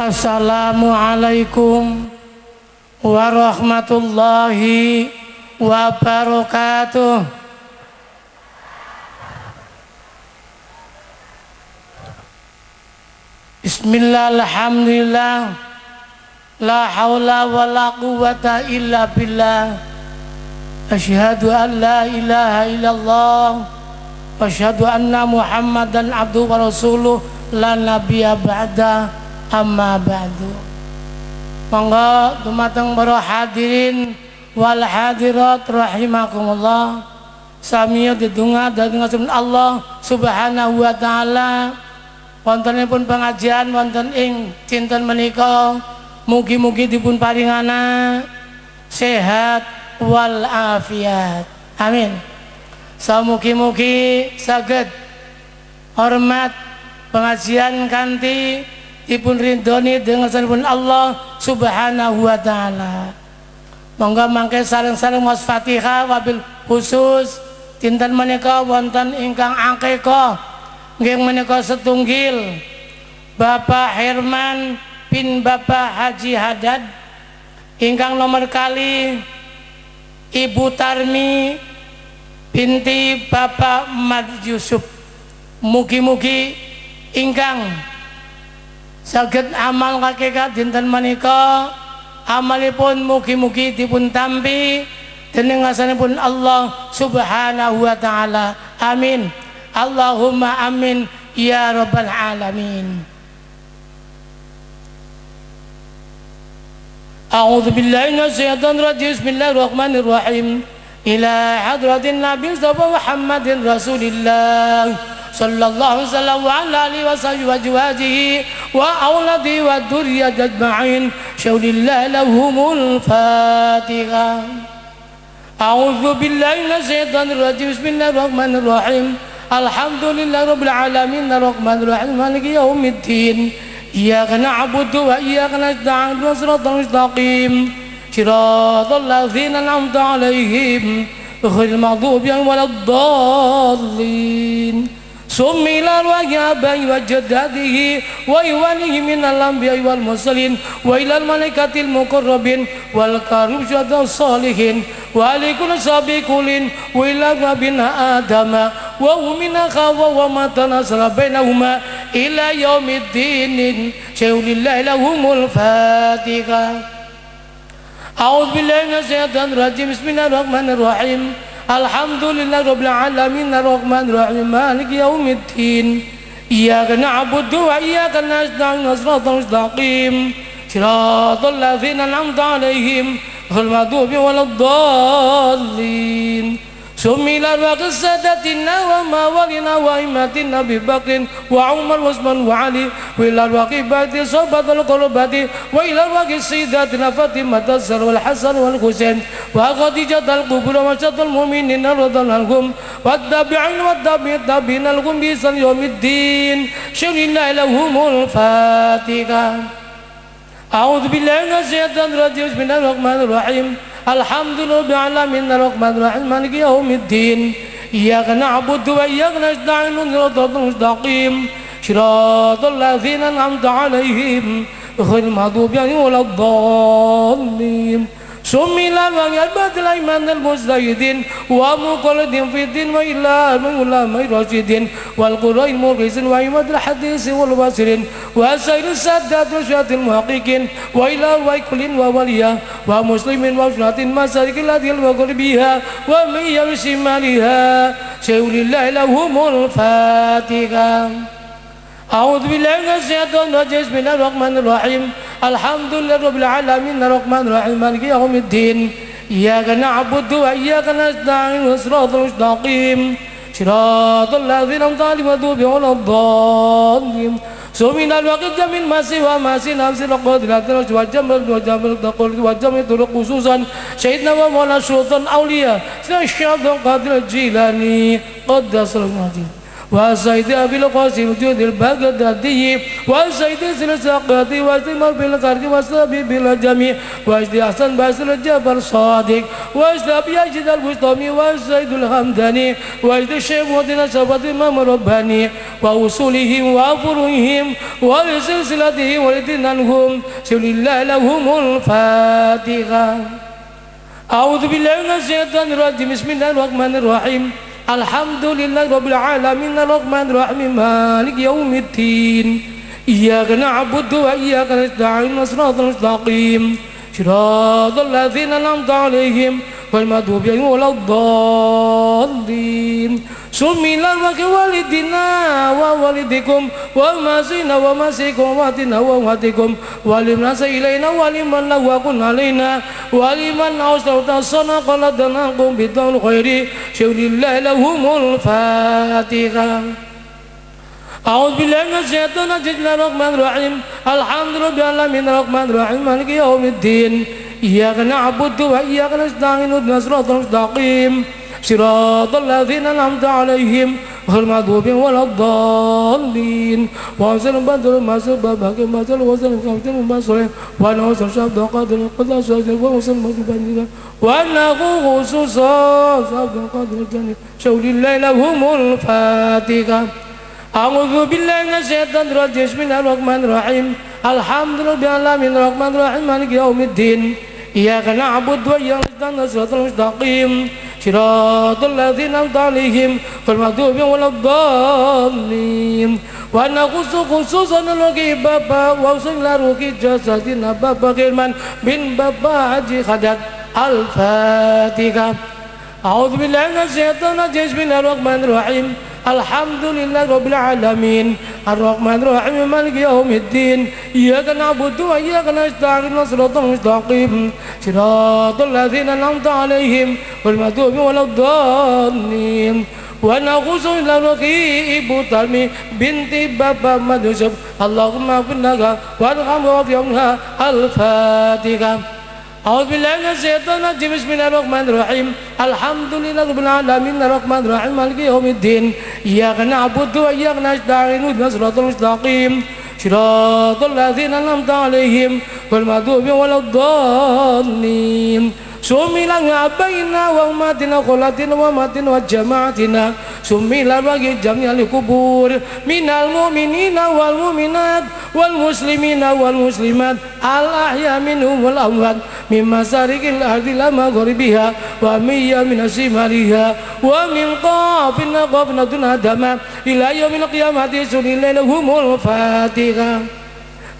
Assalamualaikum warahmatullahi wabarakatuh. Bismillah alhamdulillah La haula wa la quwata illa billah Asyhadu an la ilaha illallah Wa asyhadu anna muhammadan abdu wa rasuluh La nabiya ba'da amma ba'du. Monggo dumateng para hadirin wal hadirat rahimakumullah. Samiya didunga dari Allah subhanahu wa ta'ala. Wontenipun pengajian wonten ing cinten menika mugi-mugi dipun paringana. Sehat wal afiat. Amin. Samugi-mugi saged hormat pengajian kanthi dipun ridhoni dengan sanipun Allah subhanahu wa ta'ala. Monggo mangke sareng-sareng mas fatihah wabil khusus. Dinten menika wonten ingkang akikah nggih menika setunggil Bapak Herman bin Bapak Haji Hadad ingkang nomor kali Ibu Tarmi binti Bapak Mat Yusuf. Mugi-mugi ingkang saged amal hakikat dinten menika amalipun mugi-mugi dipun tampi dening ngasanipun Allah Subhanahu wa taala amin Allahumma amin ya rabbal alamin أعوذ بالله من الشيطان الرجيم بسم الله الرحمن الرحيم إلى حضرة النبي صلى محمد رسول الله صلى الله عليه وسلم وعلى آله وصحبه وأزواجه وأولاده والذرية أجمعين. شهد الله لهم الفاتحة. أعوذ بالله من الشيطان الرجيم. بسم الله الرحمن الرحيم. الحمد لله رب العالمين. الرحمن الرحيم. مالك يوم الدين. إياك نعبد وإياك نستعين. صراط المستقيم. صراط الذين أنعمت عليهم. غير المغضوب ولا الضالين. ثم إلى أرواح آبائه وجداده وإخوانه من الأنبياء والمرسلين وإلى الملائكة المقربين والكرم الصالحين وعلى كل سابق وإلى ربنا آدم وأمنا خاوة وما تناصر بينهما إلى يوم الدين شهد الله لهم الفاتحة أعوذ بالله من الشيطان الرجيم بسم الله الرحمن الرحيم الحمد لله رب العالمين الرحمن الرحيم مالك يوم الدين إياك نعبد وإياك نستعين صراط المستقيم صراط الذين أنعمت عليهم غير المغضوب ولا الضالين سمينا وقصدتنا وما ولنا وإمتنا ببكر وعمر وعثمان وعلي وإلى الوقبات صحبة القربات وإلى الوقت سيداتنا فاطمة الزهر والحسن والحسين وخديجة القبور وشط المؤمنين رضي الله عنهم والتابعين والتابعين لهم بإحسان يوم الدين شرنا لهم الفاتحة أعوذ بالله من الشيطان الرجيم بسم الله الرحمن الرحيم الحمد لله العالمين. الرحمن الرحيم مالك يوم الدين إياك نعبد وإياك نستعين صراط المستقيم صراط الذين أنعمت عليهم غير المغضوب عليهم ولا الضالين. سميلا ويربط الأيمان المجتهدين ومقلدين في الدين وإلا من علماء الراشدين والقراء المرقسين وأئمة الحديث والبصرين وسائر السادات وشهاد المحققين وإلى وكل ووليا ومسلم وشهاد المسالك التي الوقر بها ومن يمشي مالها شيء لله لهم الفاتحة. أعوذ بالله من الشيطان الرجيم. بسم الله الرحمن الرحيم. الحمد لله رب العالمين الرحمن الرحيم مالك يوم الدين إياك نعبد وإياك نستعين صراط المستقيم صراط الذين أنعمت عليهم غير الضالين سمين الوقت جميل ما سوى ما سي نفس القدر الأكثر وجمع وجمع القول وجمع طرق خصوصا سيدنا ومولانا سلطان أولياء سيدنا الشيخ القادر الجيلاني قدس الله وسيد أبي القاسم جود البغدادي وسيد السقاطي وسيد بالقرد وسبي بالجميع وسيد أحسن باسل الجبر صادق وسيد أبي يجد البستامي وسيد الحمداني وسيد الشيخ ودنا شبط إمام رباني وأصولهم وفروعهم ولسلسلتهم ولدنانهم سبيل الله لهم الفاتحة. أعوذ بالله من الشيطان الرجيم بسم الله الرحمن الرحيم. الحمد لله رب العالمين الرحمن الرحيم مالك يوم الدين إياك نعبد وإياك نستعين صراط المستقيم صراط الذين أنعمت عليهم والمغضوب عليهم ولا الضالين سمي الله والدنا ووالدكم ومسينا ومسيكم وماتنا وماتكم ولمن إلينا ولمن له وكن علينا ولمن أوصلت الصنق لدناكم بالدون خير شول الله لهم الفاتحة أعوذ بالله من الشيطان الرجيم الرحمن الرحيم الحمد لله رب العالمين الرحمن الرحيم مالك يوم الدين إياك نعبد وإياك نستعين اهدنا الصراط المستقيم صراط الذين أنعمت عليهم غير المغضوب ولا الضالين وأنزل بدر ما سبب كما سل وسلم كما ما صلى وأنا وصل شعب قادر قد سجل ووصل مسجد وأنه خصوصا شعب قادر الجنة شول الليل هم الفاتحة أعوذ بالله من الشيطان الرجيم بسم الله الرحمن الرحيم الحمد لله رب العالمين الرحمن الرحيم مالك يوم الدين إياك نعبد وإياك نستعين صراط المستقيم. صراط الذين أنعمت عليهم غير المغضوب ولا الضالين. ونخص خصوصا الوكي بابا وصل روكي جسدنا بابا كلمان بن بابا حجي خدت الفاتحة. أعوذ بالله من الشيطان الرجيم بسم الله الرحمن الرحيم. الحمد لله رب العالمين الرحمن الرحيم مالك يوم الدين إياك نعبد وإياك نستعين صراط المستقيم صراط الذين أنعمت عليهم والمغضوب ولا الضالين ونغوص إلى رقيب تلمي بنت بابا مدوسب اللهم اغفر لها وارحمها وارحمها الفاتحة أعوذ بالله من الشيطان الرجيم. بسم الله الرحمن الرحيم. الحمد لله رب العالمين. الرحمن الرحيم. مالك يوم الدين. إياك نعبد وإياك نستعين. اهدنا الصراط المستقيم. صراط الذين أنعمت عليهم والمغضوب ولا الضالين. sumilan wa ya abaina wa madina khulatina wa madina wa jama'atina. Sumilang bagi jamnya li likubur minal mu'minina wal mu'minat wal muslimina wal muslimat. Al ahya minum wal awad min masarikil ardi lama maghribiha wa miya min asimariha wa min qafin qafnatun adama. Ila min qiyamati sunilahumul fatiha.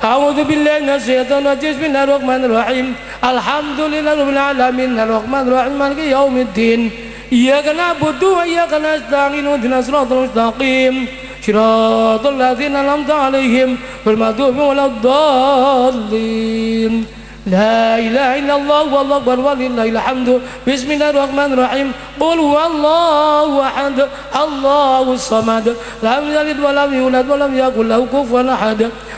أعوذ بالله من الشيطان الرجيم. بسم الله الرحمن الرحيم. الحمد لله رب العالمين. الرحمن الرحيم. مالك يوم الدين. إياك نعبد وإياك نستعين. اهدنا الصراط المستقيم. صراط الذين أنعمت عليهم. غير المغضوب ولا الضالين. لا إله إلا الله والله أكبر ولله الحمد. بسم الله الرحمن الرحيم. قل هو الله أحد. الله الصمد. لم يلد ولم يولد ولم يكن له كفوا أحد.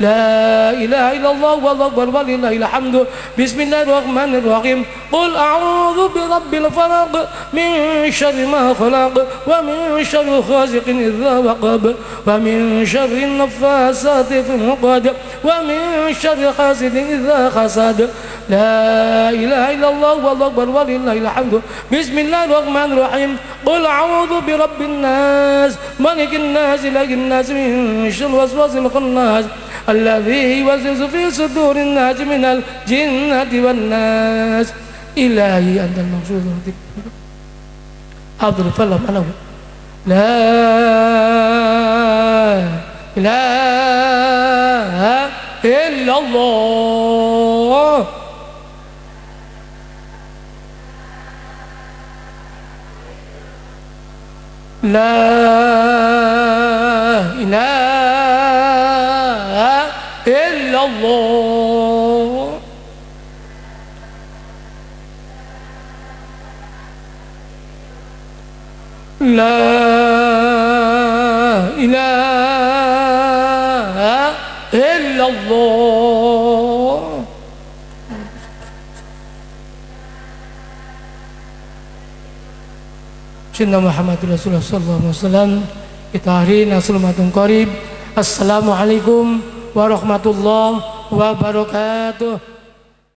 لا إله إلا الله والله أكبر ولله الحمد. بسم الله الرحمن الرحيم. قل أعوذ برب الفلق من شر ما خلق ومن شر خازق إذا وقب ومن شر النفاسات في العقد ومن شر حاسد إذا حسد. لا إله إلا الله والله أكبر ولله الحمد. بسم الله الرحمن الرحيم. قل أعوذ برب الناس ملك الناس إله الناس من شر الوسواس الخناس. الذي يوسوس في صدور الناس من الجنة والناس. إلهي أنت المقصود عبد الفلم أنا لا إله إلا الله. لا إلا الله La ilaha illallah Sayyidina Muhammad Rasulullah sallallahu alaihi wasallam kita hari nasrumatun qarib Assalamualaikum warahmatullahi wabarakatuh